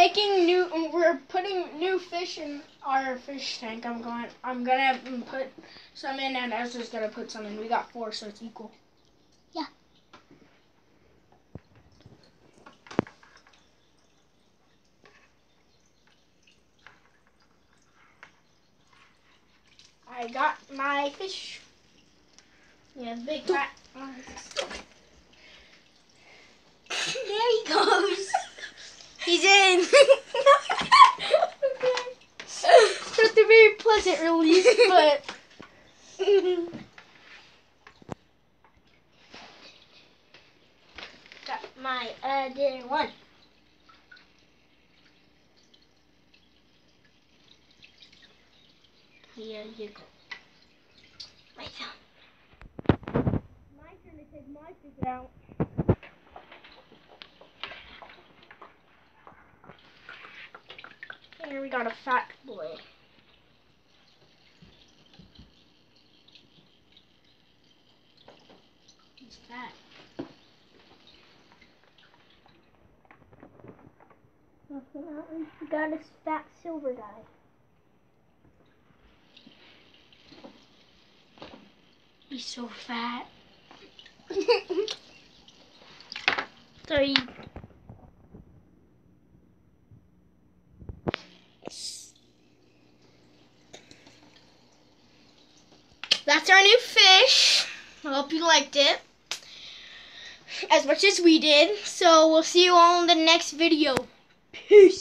making new. We're putting new fish in our fish tank. I'm going. I'm gonna put some in, and Ezra's gonna put some in. We got four, so it's equal. Yeah. I got my fish. Yeah, big fat. A very pleasant release, but. Got my uh, other one. Here you go. My turn. My turn to take my fish out. Here we got a fat boy. He's fat. Got a fat silver guy. He's so fat. Three. That's our new fish. I hope you liked it as much as we did. So we'll see you all in the next video. Peace.